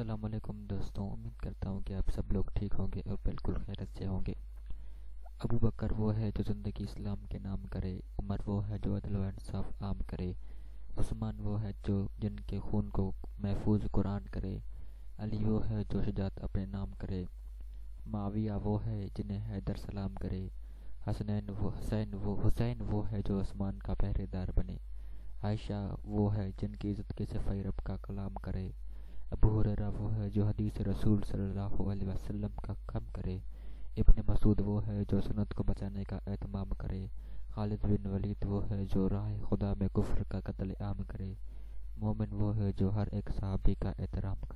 वालेकुम दोस्तों, उम्मीद करता हूँ कि आप सब लोग ठीक होंगे और बिल्कुल खैरत से होंगे। अबू बकर वो है जो ज़िंदगी इस्लाम के नाम करे, उमर वो है जो अदल इंसाफ आम करे, उस्मान वो है जो जिनके खून को महफूज कुरान करे, अली वो है जो शजात अपने नाम करे, माविया वो है जिन्हें हैदर सलाम करे, हसनैन वो, हसैन वो, हुसैन वो है जो आसमान का पहरेदार बने, आयशा वो है जिनकी इज़्ज़त के सफ़ाई रब का कलाम करे अबू हुरैरा वो है जो हदीस रसूल सल्लल्लाहु अलैहि वसल्लम का कम करे, इब्न मसूद वो है जो सुनत को बचाने का एहतमाम करे, खालिद बिन वलीद वो है जो राय खुदा में कुफ्र का कत्ल आम करे, मोमिन वो है जो हर एक सहाबी का एहतराम